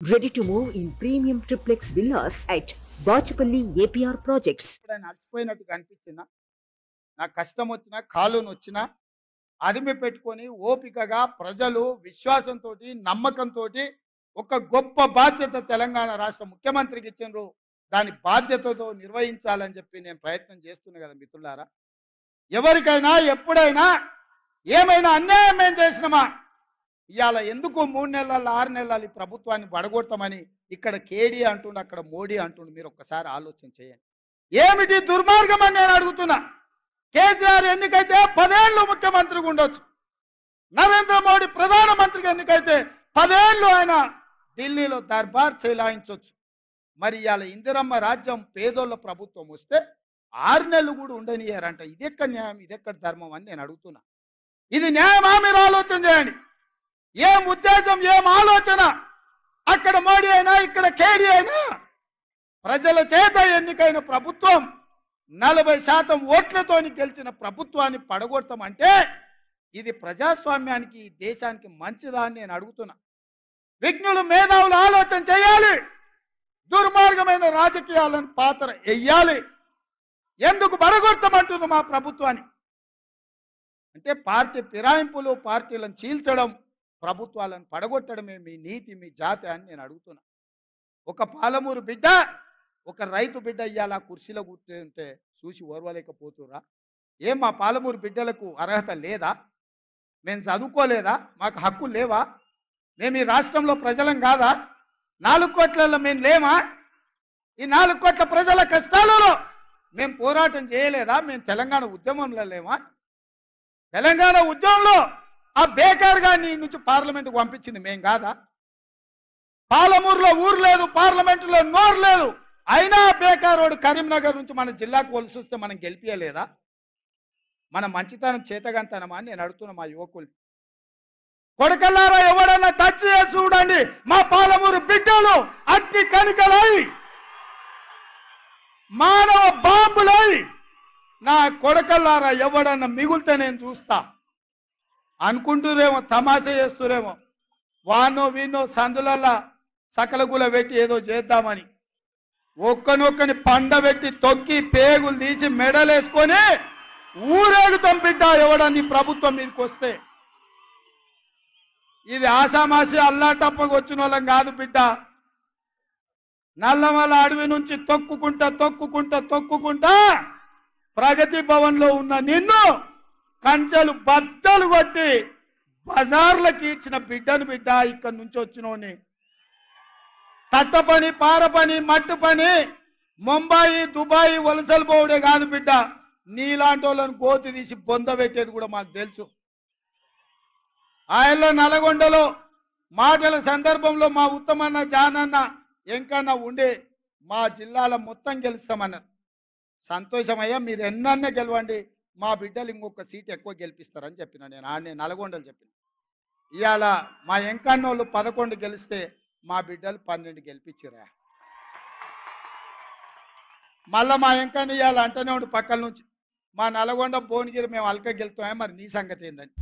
Ready to move in premium triplex villas at Bachapalli APR projects ఎప్పుడైనా అలసిపోయినట్టు కనిపించినా నాకు కష్టం వచ్చినా కాలు వచ్చినా అదిమి పెట్టుకొని ఓపికగా ప్రజలు విశ్వాసంతో నమ్మకంతో ఒక గొప్ప బాధ్యత తెలంగాణ రాష్ట్ర ముఖ్యమంత్రికి ఇచ్చిండ్రు. దాని బాధ్యతతో నిర్వహించాలని చెప్పి నేను ప్రయత్నం చేస్తున్నా కదా మిత్రులారా. ఎవరికైనా ఎప్పుడైనా ఏమైనా అన్యాయం ఏం చేసినామా? ఇవాళ ఎందుకు మూడు నెలలు ఆరు నెలలు ఈ ప్రభుత్వాన్ని పడగొడతామని ఇక్కడ కేడీ అంటుండు అక్కడ మోడీ అంటుండు మీరు ఒక్కసారి ఆలోచన చేయండి. ఏమిటి దుర్మార్గం అని నేను అడుగుతున్నా? కేసీఆర్ ఎన్నికైతే పదేళ్ళు ముఖ్యమంత్రిగా ఉండొచ్చు. నరేంద్ర మోడీ ప్రధానమంత్రిగా ఎన్నికైతే పదేళ్ళు ఆయన ఢిల్లీలో దర్బార్ చెలాయించవచ్చు మరి ఇవాళ ఇందిరమ్మ రాజ్యం పేదోళ్ళ ప్రభుత్వం వస్తే ఆరు నెలలు కూడా ఉండనియారంట. ఇదెక్కడ న్యాయం? ఇదెక్కడ ధర్మం అని నేను అడుగుతున్నా. ఇది న్యాయమా? మీరు ఆలోచన చేయండి. ఏం ఉద్దేశం ఏం ఆలోచన? అక్కడ మోడీ అయినా ఇక్కడ కేడీ అయినా ప్రజల చేత ఎన్నికైన ప్రభుత్వం నలభై శాతం ఓట్లతోని గెలిచిన ప్రభుత్వాన్ని పడగొడతామంటే ఇది ప్రజాస్వామ్యానికి దేశానికి మంచిదా అని నేను అడుగుతున్నా. విఘ్నులు మేధావులు ఆలోచన చేయాలి. దుర్మార్గమైన రాజకీయాలను పాత్ర వెయ్యాలి ఎందుకు పడగొడతామంటున్నారు మా ప్రభుత్వాన్ని? అంటే పార్టీ ఫిరాయింపులు పార్టీలను చీల్చడం ప్రభుత్వాలను పడగొట్టడమే మీ నీతి మీ జాతి అని నేను అడుగుతున్నా. ఒక పాలమూరు బిడ్డ ఒక రైతు బిడ్డ ఇయ్యాల కుర్చీలో కూర్చుంటే చూసి ఓర్వలేకపోతురా ఏం మా పాలమూరు బిడ్డలకు అర్హత లేదా? మేము చదువుకోలేదా? మాకు హక్కు లేవా? మేము ఈ రాష్ట్రంలో ప్రజలం కాదా? నాలుగు కోట్లలో మేము లేమా? ఈ నాలుగు కోట్ల ప్రజల కష్టాలలో మేము పోరాటం చేయలేదా? మేము తెలంగాణ ఉద్యమంలో లేమా? తెలంగాణ ఉద్యమంలో ఆ బేకార్ గారిని నుంచి పార్లమెంట్కి పంపించింది మేం కాదా? పాలమూరులో ఊరు లేదు పార్లమెంటులో నోరు లేదు. అయినా బేకారోడు కరీంనగర్ నుంచి మన జిల్లాకు వలసి వస్తే మనం గెలిపియలేదా? మన మంచితనం చేతగంతనమా అని నేను అడుగుతున్నా మా యువకుల్ని. కొడకల్లారా ఎవడన్నా టచ్ చేసి చూడండి. మా పాలమూరు బిడ్డలు అగ్ని కనికలై మానవ బాంబులై. నా కొడకల్లారా ఎవడన్నా మిగులుతే నేను చూస్తా. అనుకుంటురేమో తమాషా చేస్తురేమో. వానో వీనో సందులల్లా సకలగుల పెట్టి ఏదో చేద్దామని. ఒక్కనొక్కని పండబెట్టి తొక్కి పేగులు తీసి మెడలేసుకొని ఊరేగుతాం బిడ్డ ఎవడని ప్రభుత్వం మీదకి వస్తే. ఇది ఆసామాసి అల్లాటప్పకు వచ్చిన వాళ్ళం కాదు బిడ్డ. నల్లమల అడవి నుంచి తొక్కుకుంటా తొక్కుకుంటా తొక్కుకుంటా ప్రగతి భవన్లో ఉన్న నిన్ను కంచెలు బద్దలు కొట్టి బజార్లకి ఇచ్చిన బిడ్డను బిడ్డ ఇక్కడి నుంచి వచ్చినోని. తట్ట పని పార పని మట్టు పని ముంబాయి దుబాయ్ వలసలు పోవడే కాదు బిడ్డ. నీలాంటి వాళ్ళని కోతి తీసి బొంద పెట్టేది కూడా మాకు తెలుసు. ఆయనలో నల్గొండలో మాటల సందర్భంలో మా ఉత్తమన్న జానన్న ఎంకన్నా ఉండే మా జిల్లాలో మొత్తం గెలుస్తామన్నారు. సంతోషమయ్యా మీరు ఎన్నన్నే గెలవండి. మా బిడ్డలు ఇంకొక సీట్ ఎక్కువ గెలిపిస్తారని చెప్పిన. నేను ఆడనే నల్గొండలు చెప్పిన. ఇవాళ మా ఎంకాన్నోళ్ళు పదకొండు గెలిస్తే మా బిడ్డలు పన్నెండు గెలిపించిరా మళ్ళా మా ఎంకన్న ఇవాళ అంటనే ఉండు పక్కల నుంచి. మా నల్గొండ భువనగిరి మేము అల్క గెలుతామే మరి నీ సంగతి ఏందని.